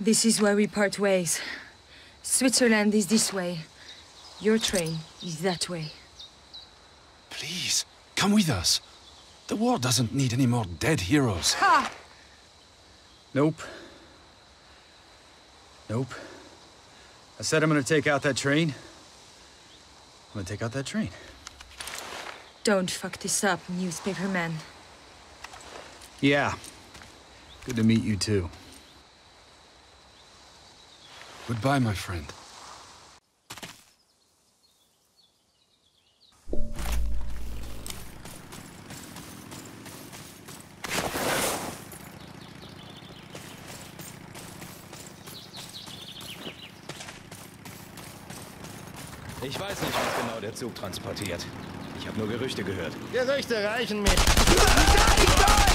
This is where we part ways. Switzerland is this way. Your train is that way. Please, come with us. The war doesn't need any more dead heroes. Ha! Nope. Nope. I said I'm gonna take out that train. I'm gonna take out that train. Don't fuck this up, newspaper newspaperman. Yeah. Good to meet you too. Goodbye, my friend. Ich weiß nicht, was genau der Zug transportiert. Ich habe nur Gerüchte gehört. Gerüchte reichen mir. Wo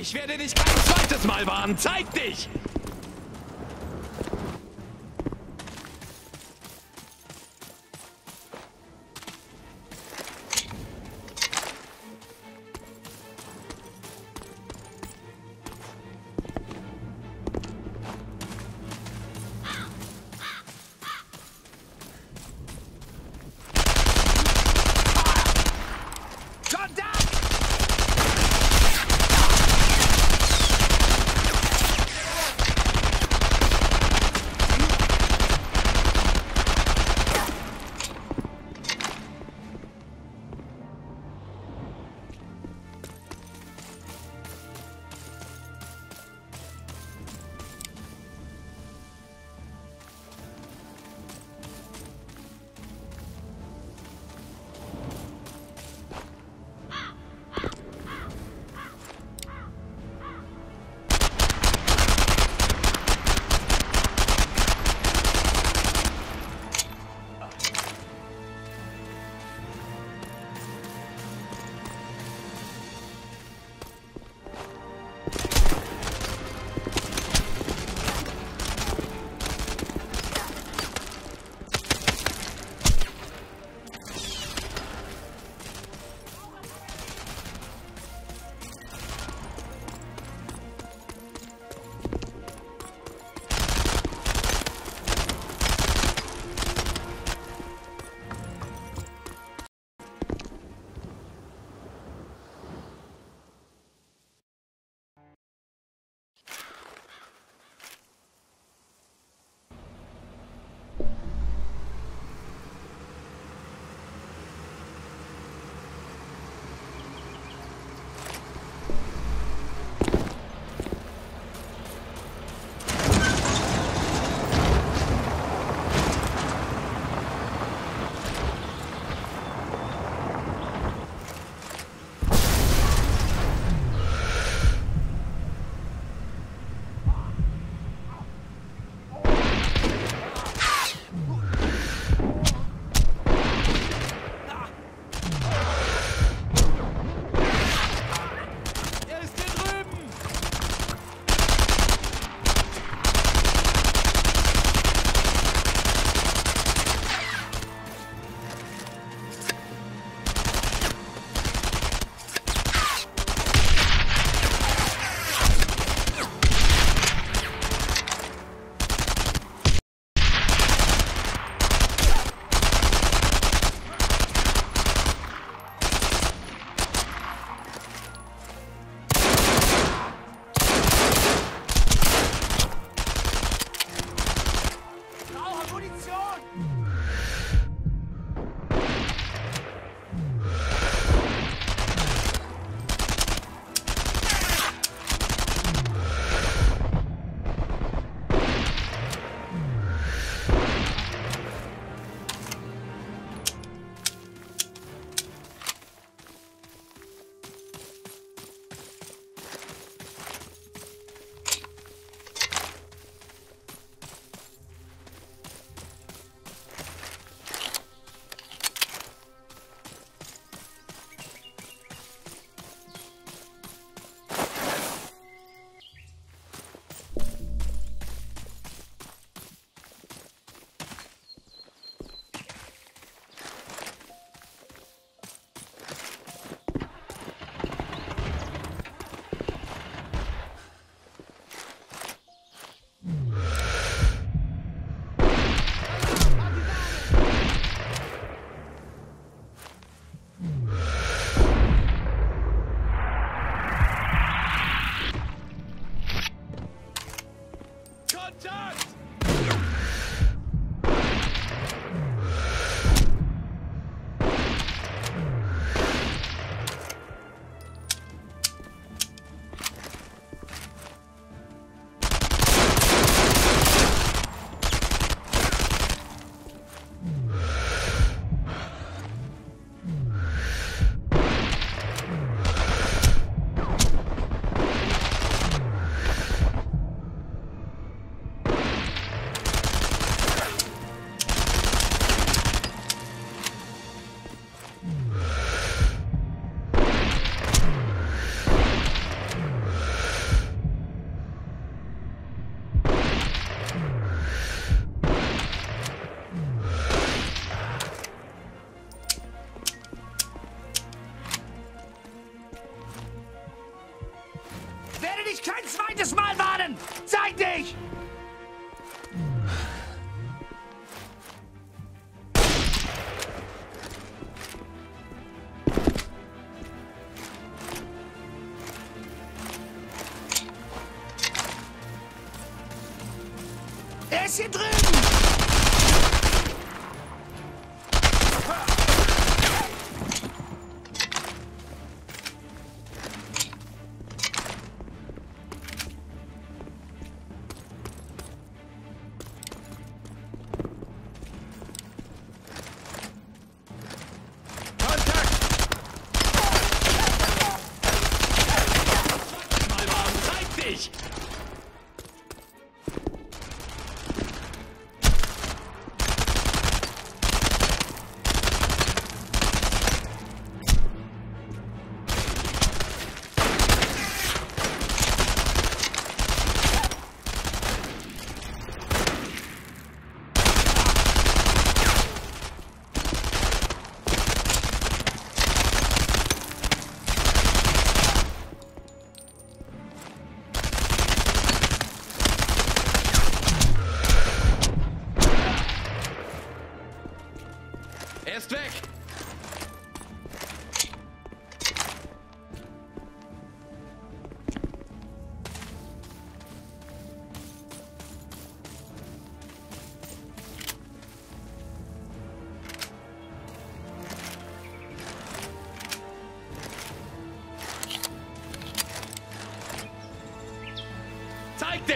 Ich werde dich kein zweites Mal warnen. Zeig dich! ein zweites Mal warnen! Seid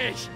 Dich!